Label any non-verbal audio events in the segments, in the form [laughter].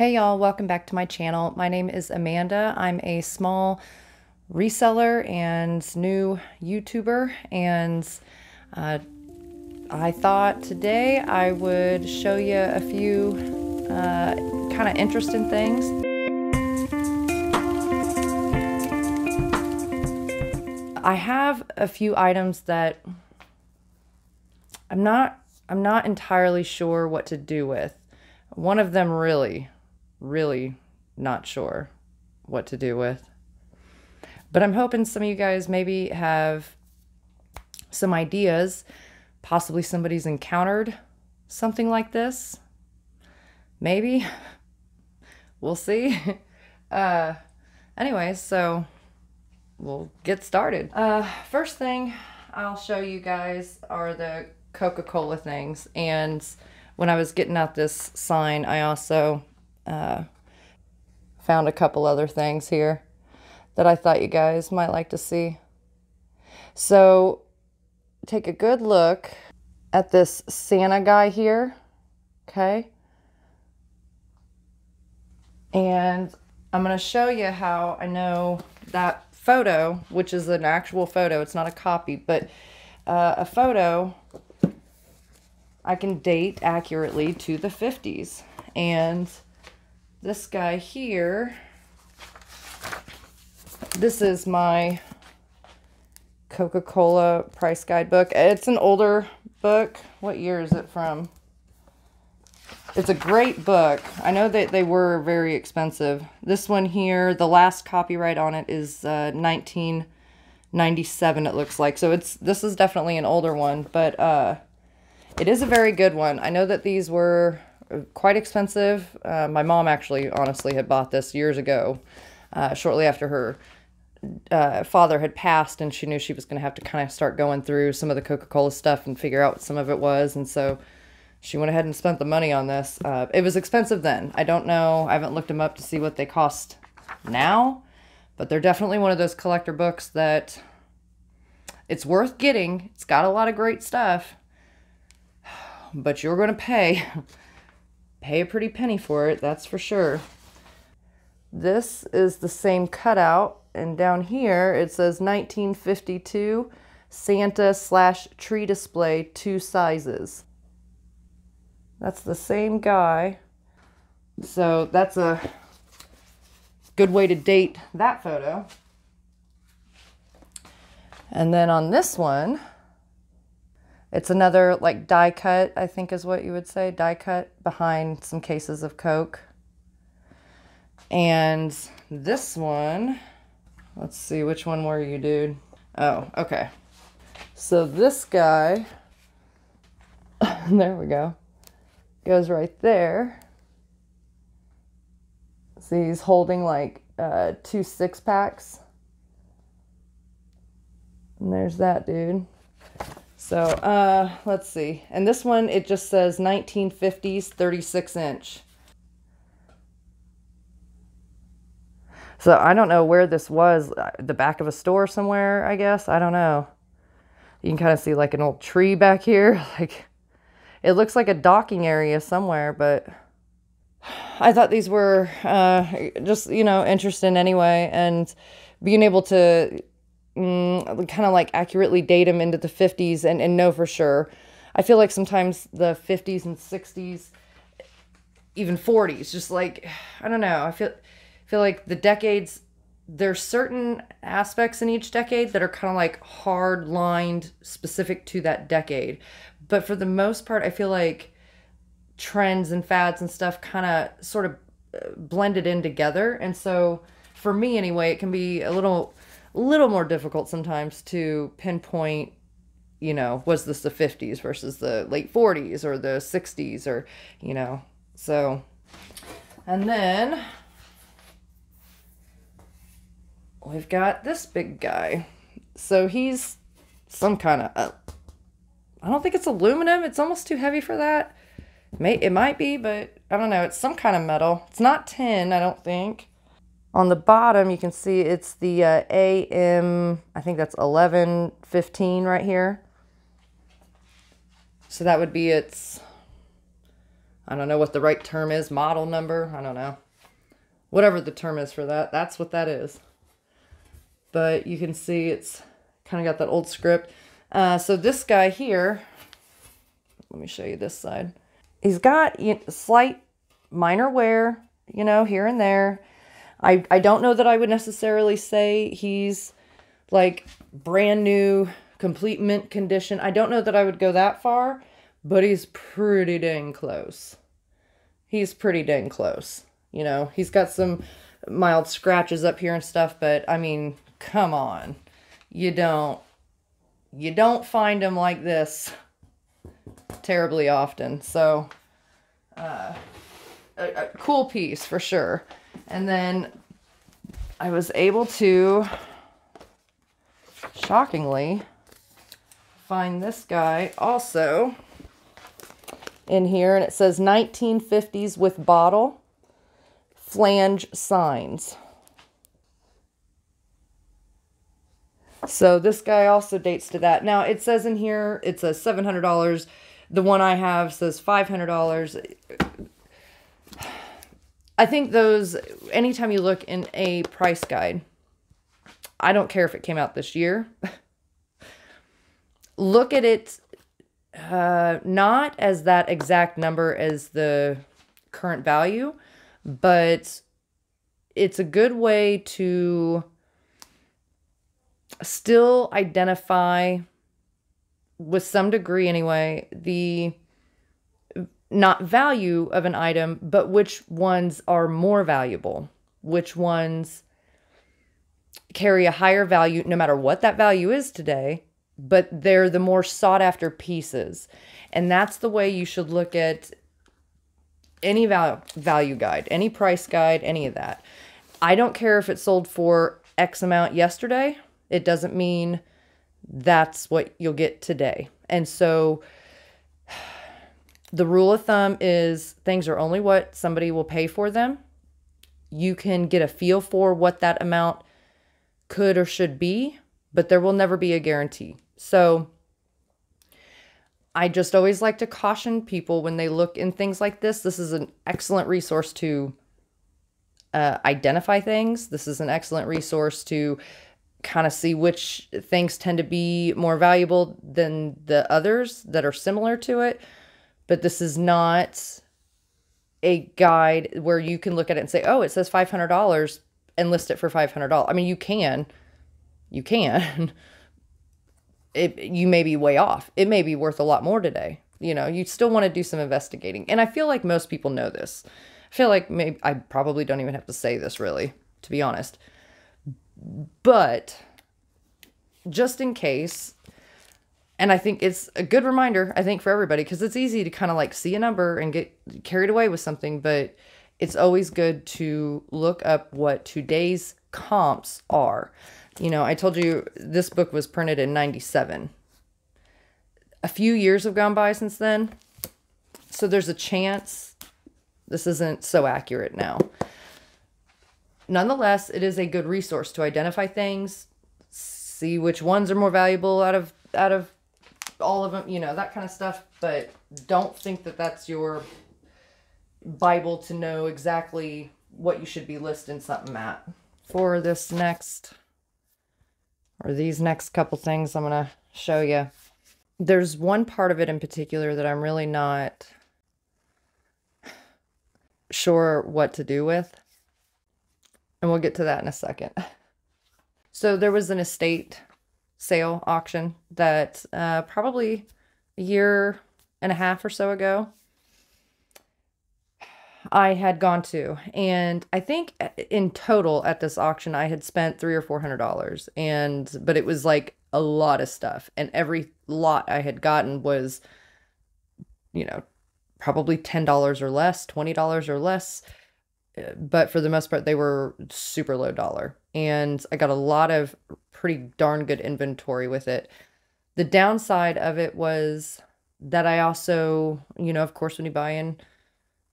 Hey y'all, welcome back to my channel. My name is Amanda. I'm a small reseller and new YouTuber and uh, I thought today I would show you a few uh, kind of interesting things. I have a few items that I'm not I'm not entirely sure what to do with. One of them really really not sure what to do with. But I'm hoping some of you guys maybe have some ideas. Possibly somebody's encountered something like this. Maybe. [laughs] We'll see. [laughs] Uh, anyway, so we'll get started. Uh, first thing I'll show you guys are the Coca-Cola things. And when I was getting out this sign, I also uh, found a couple other things here that I thought you guys might like to see. So take a good look at this Santa guy here, okay? And I'm going to show you how I know that photo, which is an actual photo, it's not a copy, but uh, a photo I can date accurately to the 50s. And this guy here, this is my Coca-Cola price guide book. It's an older book. What year is it from? It's a great book. I know that they were very expensive. This one here, the last copyright on it is uh, 1997 it looks like. So it's this is definitely an older one, but uh, it is a very good one. I know that these were quite expensive. Uh, my mom actually, honestly, had bought this years ago, uh, shortly after her uh, father had passed, and she knew she was going to have to kind of start going through some of the Coca Cola stuff and figure out what some of it was. And so she went ahead and spent the money on this. Uh, it was expensive then. I don't know. I haven't looked them up to see what they cost now, but they're definitely one of those collector books that it's worth getting. It's got a lot of great stuff, [sighs] but you're going to pay [laughs] pay a pretty penny for it, that's for sure. This is the same cutout, and down here it says 1952 Santa slash tree display, two sizes. That's the same guy. So that's a good way to date that photo. And then on this one, it's another like die cut, I think is what you would say, die cut behind some cases of Coke. And this one, let's see, which one were you, dude? Oh, okay. So this guy, [laughs] there we go, goes right there. See, he's holding like uh, two six packs. And there's that dude. So uh, let's see. And this one, it just says 1950s 36 inch. So I don't know where this was. Uh, the back of a store somewhere, I guess. I don't know. You can kind of see like an old tree back here. [laughs] Like it looks like a docking area somewhere, but [sighs] I thought these were uh, just, you know, interesting anyway. And being able to mm, kind of like accurately date them into the 50s and, and know for sure. I feel like sometimes the 50s and 60s, even 40s, just like, I don't know. I feel, feel like the decades, there's certain aspects in each decade that are kind of like hard lined specific to that decade. But for the most part, I feel like trends and fads and stuff kind of sort of uh, blended in together. And so for me anyway, it can be a little little more difficult sometimes to pinpoint you know was this the 50s versus the late 40s or the 60s or you know so. And then we've got this big guy. So he's some kind of uh, i don't think it's aluminum. It's almost too heavy for that. May, it might be but i don't know. It's some kind of metal. It's not tin i don't think on the bottom, you can see it's the uh, AM, I think that's 1115 right here. So that would be its, I don't know what the right term is, model number, I don't know. Whatever the term is for that, that's what that is. But you can see it's kind of got that old script. Uh, so this guy here, let me show you this side. He's got you know, slight minor wear, you know, here and there. I, I don't know that I would necessarily say he's like brand new, complete mint condition. I don't know that I would go that far, but he's pretty dang close. He's pretty dang close. You know, he's got some mild scratches up here and stuff, but I mean, come on. You don't you don't find them like this terribly often. So uh, a, a cool piece for sure. And then I was able to shockingly find this guy also in here and it says 1950s with bottle flange signs. So this guy also dates to that. Now it says in here it's a $700. The one I have says $500. I think those, anytime you look in a price guide, I don't care if it came out this year. [laughs] look at it uh, not as that exact number as the current value, but it's a good way to still identify with some degree anyway the not value of an item but which ones are more valuable? Which ones carry a higher value no matter what that value is today but they're the more sought after pieces. And that's the way you should look at any val- value guide any price guide any of that. I don't care if it sold for x amount yesterday. It doesn't mean that's what you'll get today. And so the rule of thumb is things are only what somebody will pay for them. You can get a feel for what that amount could or should be, but there will never be a guarantee. So I just always like to caution people when they look in things like this. This is an excellent resource to uh, identify things. This is an excellent resource to kind of see which things tend to be more valuable than the others that are similar to it. But this is not a guide where you can look at it and say, oh, it says $500 and list it for $500. I mean, you can, you can. [laughs] it, you may be way off. It may be worth a lot more today. You know, you still want to do some investigating. And I feel like most people know this. I feel like maybe I probably don't even have to say this really, to be honest. But just in case, and I think it's a good reminder, I think, for everybody, because it's easy to kind of like see a number and get carried away with something, but it's always good to look up what today's comps are. You know, I told you this book was printed in 97. A few years have gone by since then. So there's a chance this isn't so accurate now. Nonetheless, it is a good resource to identify things, see which ones are more valuable out of out of all of them, you know, that kind of stuff, but don't think that that's your bible to know exactly what you should be listing something at. For this next or these next couple things I'm going to show you. There's one part of it in particular that I'm really not sure what to do with. And we'll get to that in a second. So there was an estate sale auction that uh, probably a year and a half or so ago I had gone to. And I think uh, in total at this auction I had spent three or four hundred dollars. And but it was like a lot of stuff. And every lot I had gotten was, you know, probably ten dollars or less, twenty dollars or less but for the most part, they were super low dollar. And I got a lot of pretty darn good inventory with it. The downside of it was that I also, you know, of course, when you buy in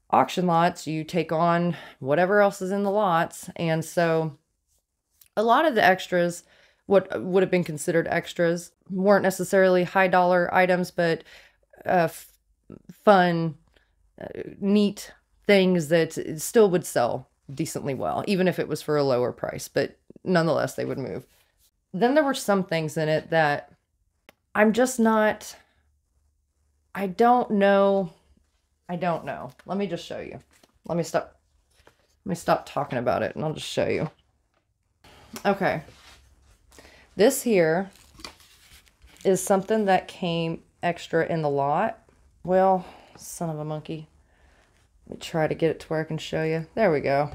auction lots, you take on whatever else is in the lots. And so a lot of the extras, what would have been considered extras, weren't necessarily high dollar items, but uh, fun uh, neat things that still would sell decently well, even if it was for a lower price, but nonetheless, they would move. Then there were some things in it that I'm just not, I don't know. I don't know. Let me just show you. Let me stop. Let me stop talking about it and I'll just show you. Okay. This here is something that came extra in the lot. Well, son of a monkey. Let me try to get it to where I can show you. There we go.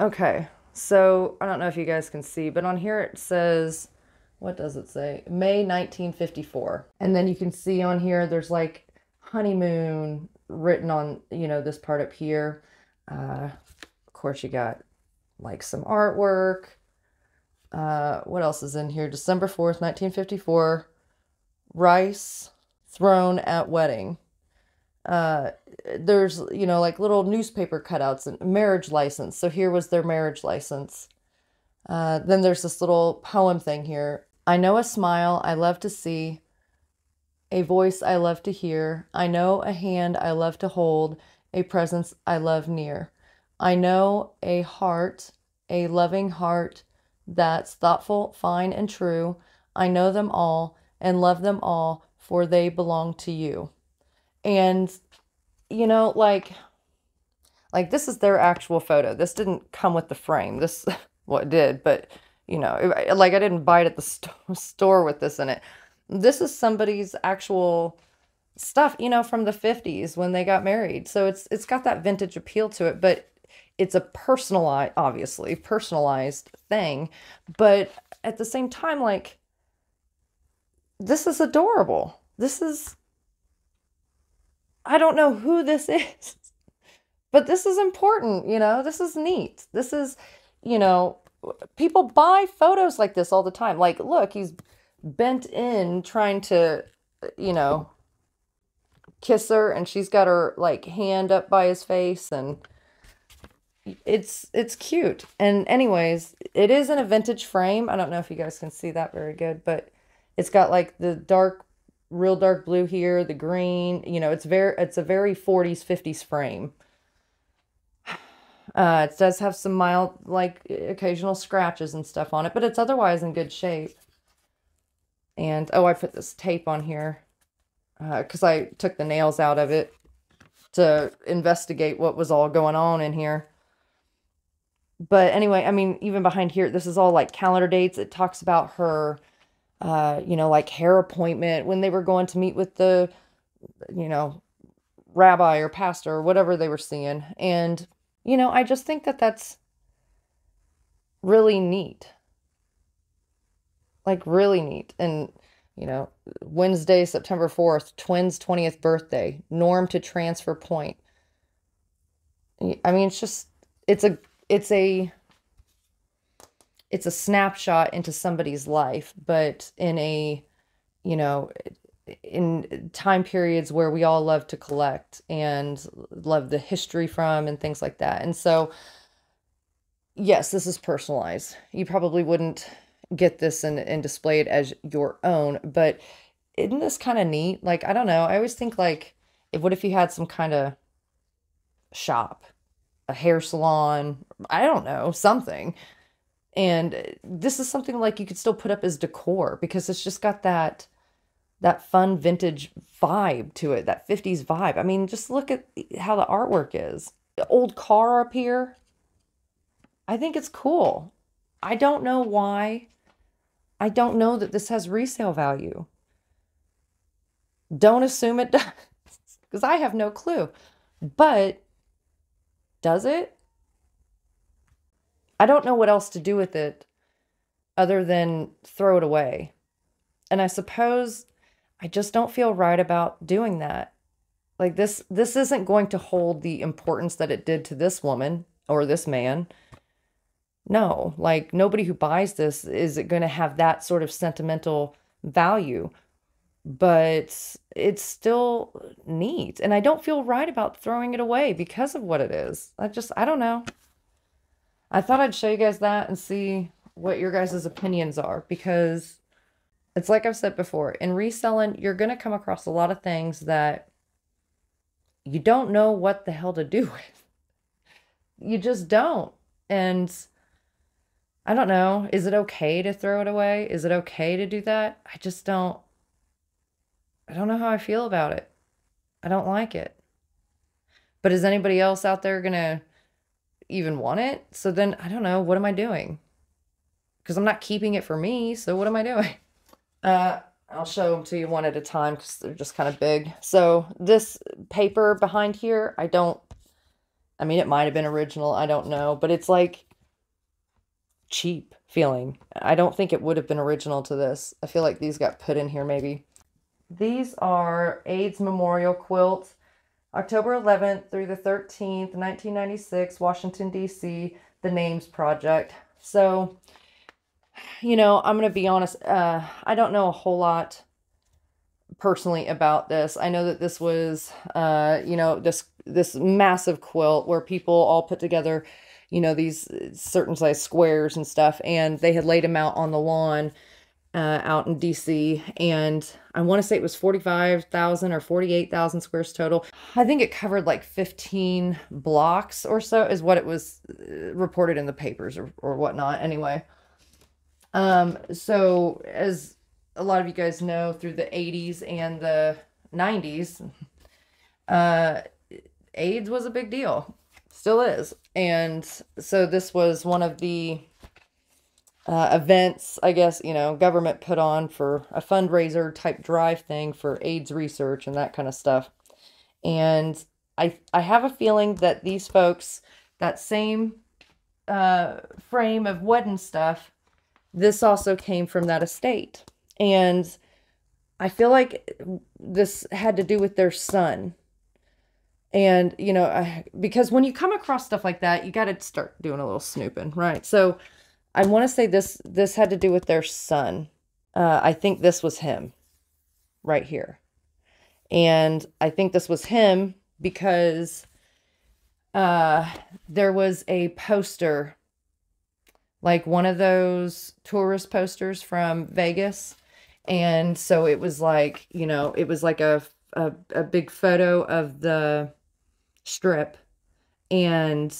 Okay, so I don't know if you guys can see, but on here it says, what does it say? May 1954. And then you can see on here there's like honeymoon written on, you know, this part up here. Uh, of course, you got like some artwork. Uh, what else is in here? December 4th, 1954. Rice thrown at wedding. Uh, there's, you know, like little newspaper cutouts and marriage license. So here was their marriage license. Uh, then there's this little poem thing here. I know a smile I love to see, a voice I love to hear. I know a hand I love to hold, a presence I love near. I know a heart, a loving heart that's thoughtful, fine, and true. I know them all and love them all, for they belong to you. And, you know, like, like this is their actual photo. This didn't come with the frame. This, what [laughs] well, did, but, you know, like I didn't buy it at the st- [laughs] store with this in it. This is somebody's actual stuff, you know, from the 50s when they got married. So it's it's got that vintage appeal to it, but it's a personalized obviously personalized thing, but at the same time like this is adorable. This is, I don't know who this [laughs] is, but this is important, you know, this is neat. This is, you know, people buy photos like this all the time. Like, look, he's bent in trying to, you know, kiss her and she's got her like hand up by his face and it's it's cute and anyways it is in a vintage frame i don't know if you guys can see that very good but it's got like the dark, real dark blue here, the green. You know, it's very it's a very 40s 50s frame. [sighs] Uh, it does have some mild, like occasional scratches and stuff on it, but it's otherwise in good shape. And oh, I put this tape on here because uh, I took the nails out of it to investigate what was all going on in here. But anyway, I mean, even behind here, this is all like calendar dates. It talks about her uh, you know, like hair appointment when they were going to meet with the, you know, rabbi or pastor or whatever they were seeing. And, you know, I just think that that's really neat. Like, really neat. And, you know, Wednesday, September 4th, twins' 20th birthday, norm to transfer point. I mean, it's just, it's a, it's a, it's a snapshot into somebody's life, but in a, you know, in time periods where we all love to collect and love the history from and things like that. And so, yes, this is personalized. You probably wouldn't get this and, and display it as your own, but isn't this kind of neat? Like, I don't know. I always think like, if, what if you had some kind of shop, a hair salon, I don't know, something and this is something like you could still put up as decor because it's just got that that fun vintage vibe to it, that 50s vibe. I mean, just look at how the artwork is. The old car up here. I think it's cool. I don't know why. I don't know that this has resale value. Don't assume it [laughs] does because I have no clue. But does it? I don't know what else to do with it other than throw it away. And I suppose I just don't feel right about doing that. Like this this isn't going to hold the importance that it did to this woman or this man. No, like nobody who buys this is it going to have that sort of sentimental value. But it's still neat and I don't feel right about throwing it away because of what it is. I just I don't know. I thought I'd show you guys that and see what your guys' opinions are because it's like I've said before in reselling, you're going to come across a lot of things that you don't know what the hell to do [laughs] with. You just don't. And I don't know. Is it okay to throw it away? Is it okay to do that? I just don't. I don't know how I feel about it. I don't like it. But is anybody else out there going to even want it? So then I don't know. What am I doing? Because I'm not keeping it for me. So what am I doing? [laughs] Uh, I'll show them to you one at a time because they're just kind of big. So this paper behind here, I don't, I mean, it might have been original. I don't know. But it's like cheap feeling. I don't think it would have been original to this. I feel like these got put in here maybe. These are AIDS Memorial Quilt, October 11th through the 13th, 1996, Washington, D.C., the Names Project. So, you know, I'm going to be honest, uh, I don't know a whole lot personally about this. I know that this was, uh, you know, this this massive quilt where people all put together you know, these certain size squares and stuff. And they had laid them out on the lawn uh, out in DC. And I want to say it was 45,000 or 48,000 squares total. I think it covered like 15 blocks or so, is what it was uh, reported in the papers or, or whatnot. Anyway. Um, so, as a lot of you guys know, through the 80s and the 90s, uh, AIDS was a big deal still is. And so this was one of the uh, events, I guess, you know, government put on for a fundraiser type drive thing for AIDS research and that kind of stuff. And I, I have a feeling that these folks, that same uh, frame of wooden stuff, this also came from that estate. And I feel like this had to do with their son and, you know, I, because when you come across stuff like that, you got to start doing a little snooping, right? So I want to say this this had to do with their son. Uh, I think this was him right here. And I think this was him because uh, there was a poster, like one of those tourist posters from Vegas. And so it was like, you know, it was like a, a, a big photo of the strip and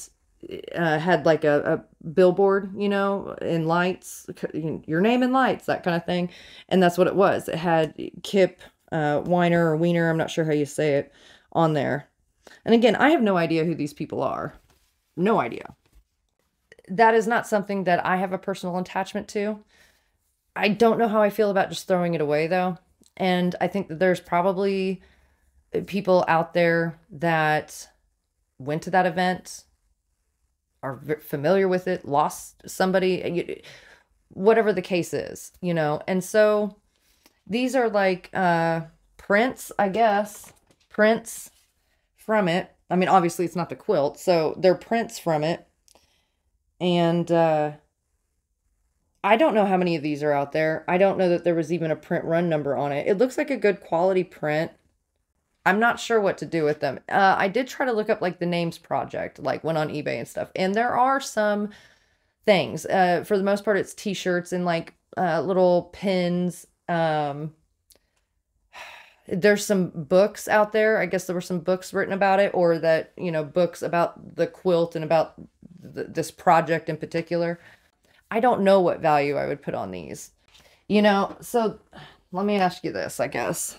uh, had like a, a billboard, you know, in lights, your name in lights, that kind of thing. And that's what it was. It had Kip uh, Weiner or Wiener, I'm not sure how you say it, on there. And again, I have no idea who these people are. No idea. That is not something that I have a personal attachment to. I don't know how I feel about just throwing it away though. And I think that there's probably people out there that went to that event, are familiar with it, lost somebody, whatever the case is, you know. And so these are like uh prints, I guess, prints from it. I mean, obviously it's not the quilt, so they're prints from it. And uh I don't know how many of these are out there. I don't know that there was even a print run number on it. It looks like a good quality print. I'm not sure what to do with them. Uh, I did try to look up like the names project, like went on eBay and stuff, and there are some things. Uh, for the most part, it's T-shirts and like uh, little pins. Um, there's some books out there. I guess there were some books written about it, or that you know books about the quilt and about th- this project in particular. I don't know what value I would put on these. You know, so let me ask you this, I guess.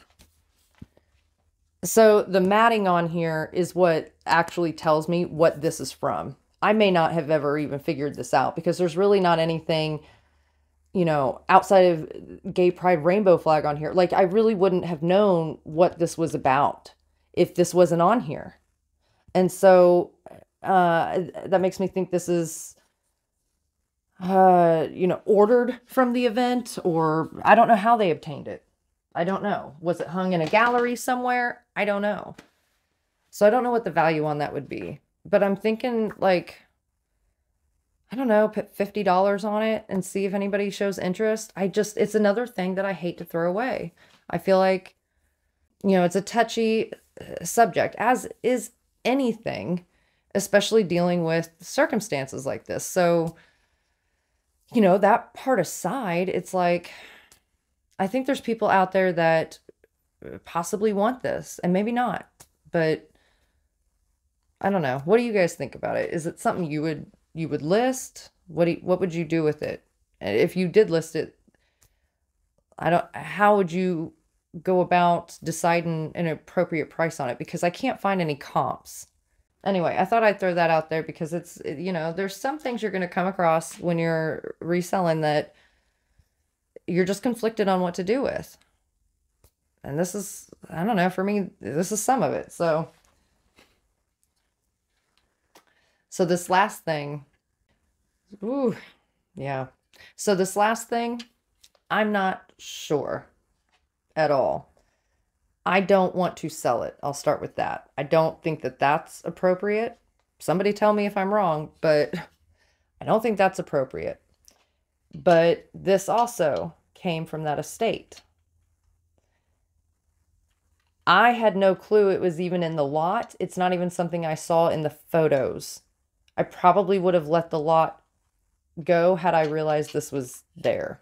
So the matting on here is what actually tells me what this is from. I may not have ever even figured this out because there's really not anything, you know, outside of gay pride rainbow flag on here. Like I really wouldn't have known what this was about if this wasn't on here. And so uh, that makes me think this is uh, you know, ordered from the event or I don't know how they obtained it. I don't know. Was it hung in a gallery somewhere? I don't know. So I don't know what the value on that would be. But I'm thinking like I don't know, put $50 on it and see if anybody shows interest. I just it's another thing that I hate to throw away. I feel like you know, it's a touchy uh, subject as is anything, especially dealing with circumstances like this. So you know, that part aside, it's like I think there's people out there that possibly want this and maybe not, but I don't know. What do you guys think about it? Is it something you would you would list? What do you, what would you do with it? If you did list it, I don't how would you go about deciding an appropriate price on it because I can't find any comps. Anyway, I thought I'd throw that out there because it's you know, there's some things you're going to come across when you're reselling that you're just conflicted on what to do with. And this is I don't know, for me this is some of it. So So this last thing, ooh, yeah. So this last thing, I'm not sure at all. I don't want to sell it. I'll start with that. I don't think that that's appropriate. Somebody tell me if I'm wrong, but [laughs] I don't think that's appropriate. But this also came from that estate. I had no clue it was even in the lot. It's not even something I saw in the photos. I probably would have let the lot go had I realized this was there.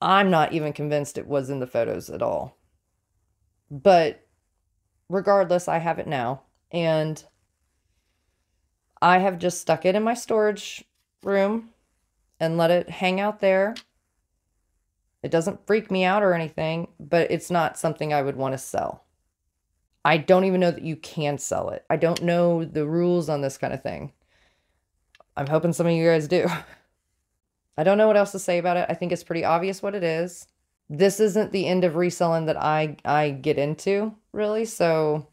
I'm not even convinced it was in the photos at all. But regardless, I have it now. And I have just stuck it in my storage room and let it hang out there. It doesn't freak me out or anything, but it's not something I would want to sell. I don't even know that you can sell it. I don't know the rules on this kind of thing. I'm hoping some of you guys do. [laughs] I don't know what else to say about it. I think it's pretty obvious what it is. This isn't the end of reselling that I I get into, really. So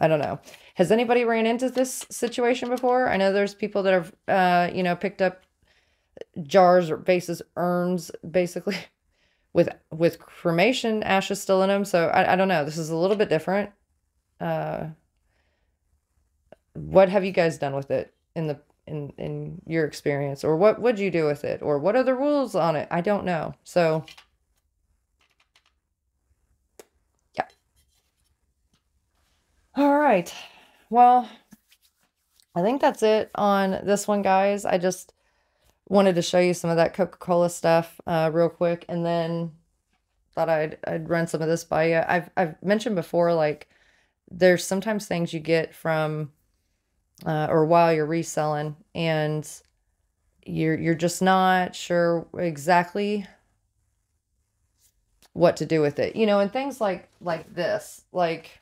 I don't know. Has anybody ran into this situation before? I know there's people that have uh, you know, picked up jars or vases, urns, basically [laughs] with with cremation ashes still in them. So I, I don't know. This is a little bit different. Uh, what have you guys done with it in the in in your experience, or what would you do with it, or what are the rules on it? I don't know. So yeah. All right. Well, I think that's it on this one, guys. I just wanted to show you some of that Coca-Cola stuff uh, real quick and then thought I'd, I'd run some of this by you. I've, I've mentioned before, like there's sometimes things you get from uh, or while you're reselling and you're, you're just not sure exactly what to do with it, you know, and things like, like this, like,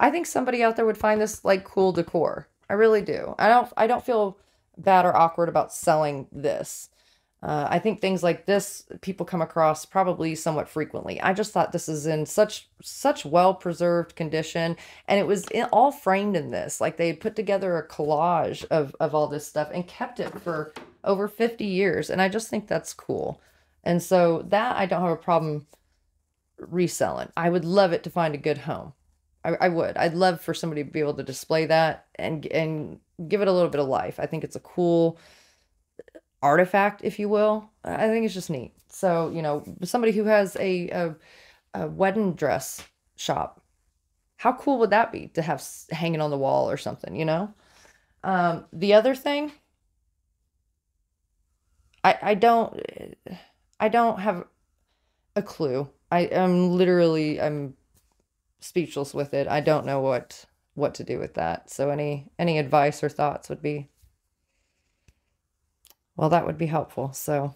I think somebody out there would find this like cool decor. I really do. I don't, I don't feel bad or awkward about selling this. Uh, I think things like this people come across probably somewhat frequently. I just thought this is in such such well preserved condition, and it was in, all framed in this. Like they put together a collage of of all this stuff and kept it for over fifty years, and I just think that's cool. And so that I don't have a problem reselling. I would love it to find a good home. I, I would. I'd love for somebody to be able to display that and and give it a little bit of life. I think it's a cool artifact, if you will. I think it's just neat. So, you know, somebody who has a, a, a wedding dress shop, how cool would that be to have hanging on the wall or something, you know? Um, the other thing, I, I don't, I don't have a clue. I am literally, I'm speechless with it. I don't know what what to do with that. So any any advice or thoughts would be well, that would be helpful. So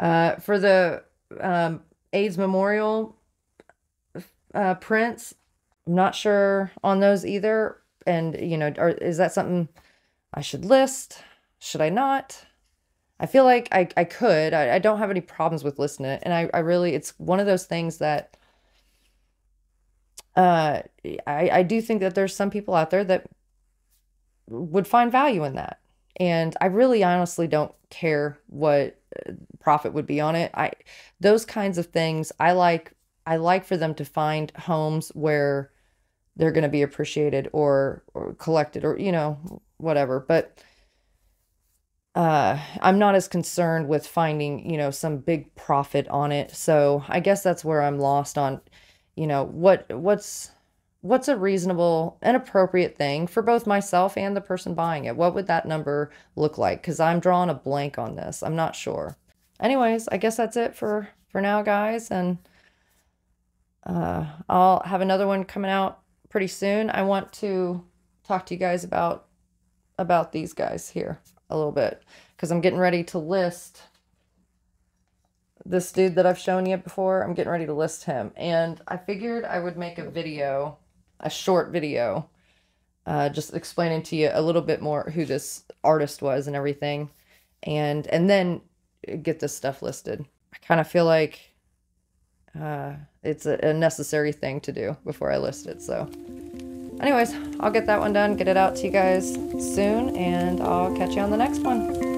uh, for the um, AIDS Memorial uh, prints, I'm not sure on those either. And you know, are, is that something I should list? Should I not? I feel like I, I could. I, I don't have any problems with listing it. And I, I really, it's one of those things that uh, I, I do think that there's some people out there that would find value in that. And I really honestly don't care what uh, profit would be on it. I those kinds of things I like I like for them to find homes where they're going to be appreciated or or collected or you know whatever. But uh, I'm not as concerned with finding, you know, some big profit on it. So I guess that's where I'm lost on you know, what what's what's a reasonable and appropriate thing for both myself and the person buying it? What would that number look like? Cuz I'm drawing a blank on this. I'm not sure. Anyways, I guess that's it for for now, guys, and uh, I'll have another one coming out pretty soon, I want to talk to you guys about about these guys here a little bit because I'm getting ready to list this dude that I've shown you before. I'm getting ready to list him, and I figured I would make a video, a short video, uh, just explaining to you a little bit more who this artist was and everything, and and then get this stuff listed. I kind of feel like uh, it's a, a necessary thing to do before I list it. So, anyways, I'll get that one done, get it out to you guys soon, and I'll catch you on the next one.